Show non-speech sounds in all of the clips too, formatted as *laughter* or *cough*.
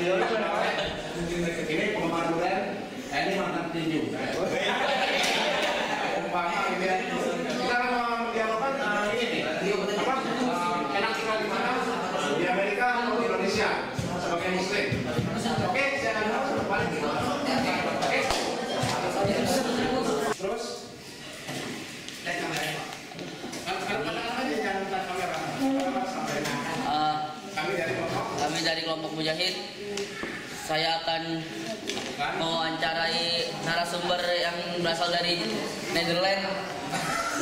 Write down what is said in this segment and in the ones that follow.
ini penggemar duren, ini mantan tinju. Umpama ini Mujahid. Saya akan mewawancarai narasumber yang berasal dari Netherlands,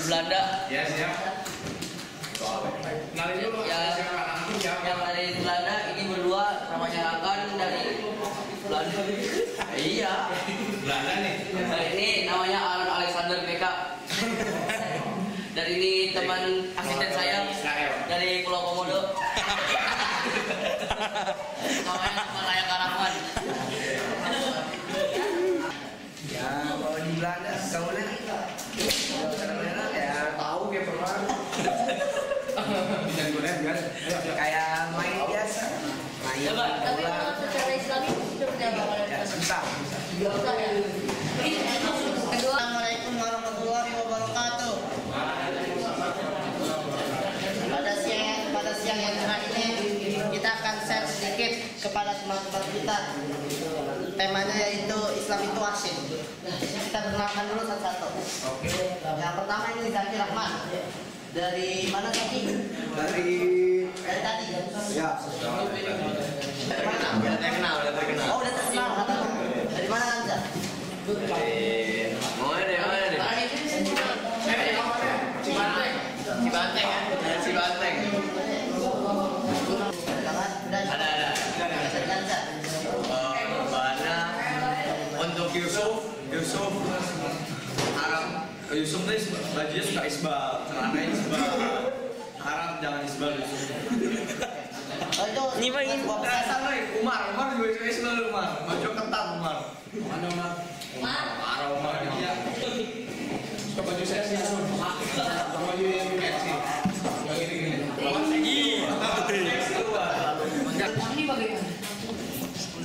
Belanda. Ya siap. Ya, yang dari Belanda ini berdua namanya Rakan dari Belanda. Iya. Belanda nih. Ini namanya Alan Alexander BK. *laughs* Dan ini teman asisten saya Israel. dari Pulau Komodo. namanya teman Layak Rahman. Ya, kalau di Belanda gaulnya kadang-kadang ya tahu kayak pernah Dan gue lihat kan. Ayo siap. Kayak main biasa. Main Coba. Tapi kalau secara Islami sudah berapa kali Ya, susah. Susah ya. Kedua, Assalamualaikum warahmatullahi wabarakatuh. Pada siang pada siang yang cerah ini kita akan share sedikit kepada teman-teman kita. Temanya yaitu Islam itu asyik. Kita perkenalkan dulu satu-satu. Oke. Yang pertama ini Zaki Rahman. Dari mana Zaki? Dari Dari tadi. ya Dari mana? udah terkenal, udah terkenal. Oh udah terkenal. Dari mana Anda? Mau Yusuf tuh bajunya suka isbal, celananya isbal. Haram jangan isbal Yusuf. Ini mah ini kesasar loh, Umar, Umar juga suka isbal Umar. Baju ketat Umar. Mana Umar? Parah Umar. Iya. Suka baju saya sih. Baju yang seksi. Yang ini gini. Ini bagaimana?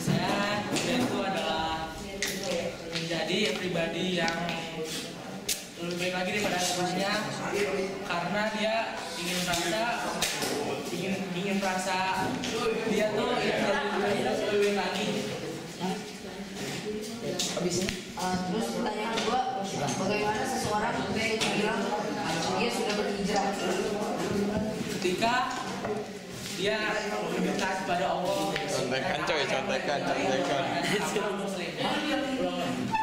saya dia itu adalah menjadi pribadi yang lebih baik lagi daripada sebelumnya karena dia ingin merasa ingin ingin merasa dia tuh ingin lebih lebih baik lagi Uh, terus pertanyaan kedua, bagaimana seseorang bilang dia sudah berhijrah? ketika dia taat kepada Allah Contekan coy, contekan, contekan. Kalau *laughs*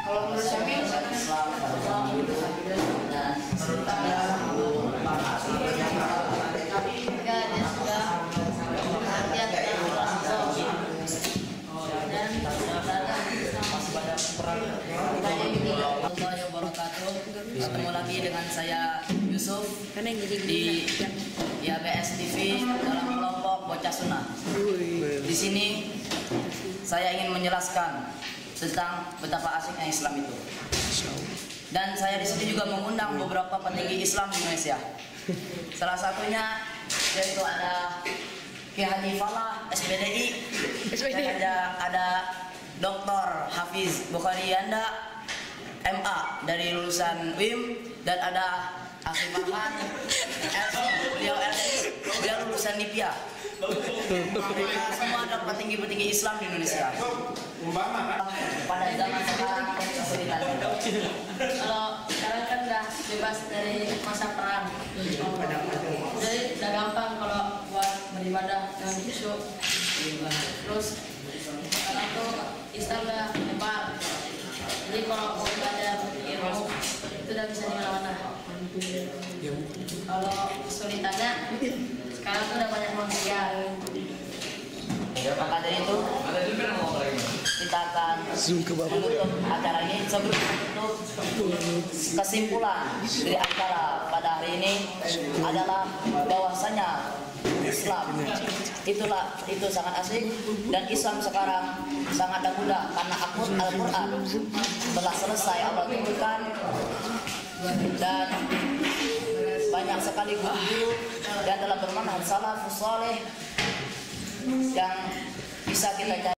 saya Yusuf di YBS TV dalam kelompok Bocah Sunnah. Di sini saya ingin menjelaskan tentang betapa asiknya Islam itu. Dan saya di sini juga mengundang beberapa petinggi Islam di Indonesia. Salah satunya yaitu ada Ki Haji Falah SPDI, dan ada ada Dr. Hafiz Bukhari Yanda MA dari lulusan WIM dan ada Asif Farhan LC, beliau beliau lulusan NIPIA. Mereka semua adalah petinggi-petinggi Islam di Indonesia. Pada zaman sekarang kesulitan. Kalau sekarang kan udah bebas dari masa perang. Jadi udah gampang kalau buat beribadah dengan khusyuk. Terus sekarang tuh Islam udah lebar. Jadi kalau mau belajar ilmu itu udah bisa di mana-mana. Kalau kesulitannya sekarang tuh udah banyak manusia. Maka dari itu. Kita akan menutup acara ini sebelum menutup kesimpulan dari acara pada hari ini adalah bahwasanya Islam. Itulah itu sangat asik. Dan Islam sekarang sangat mudah karena akun Al-Quran telah selesai Allah turunkan. Dan banyak sekali guru yang telah bermanhaj salafus saleh yang bisa kita cari